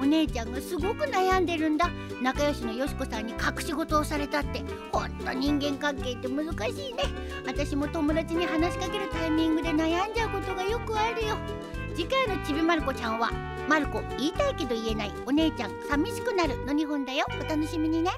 お姉ちゃんがすごく悩んでるんだ。仲良しのよしこさんに隠し事をされたって。ほんと人間関係って難しいね。私も友達に話しかけるタイミングで悩んじゃうことがよくあるよ。次回のちびまる子ちゃんは「まる子言いたいけど言えないお姉ちゃん寂しくなる」の2本だよ。お楽しみにね。